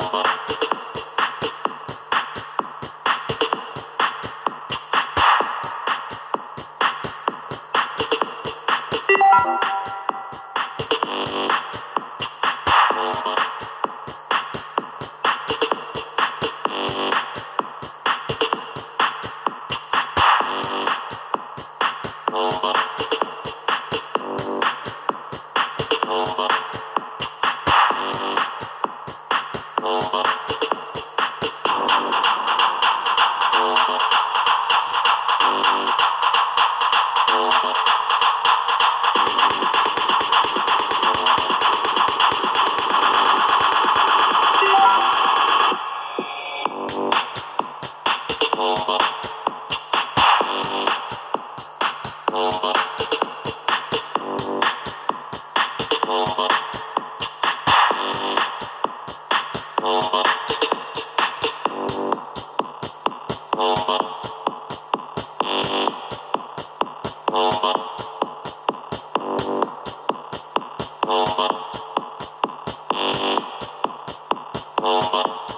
Bye. Uh-huh.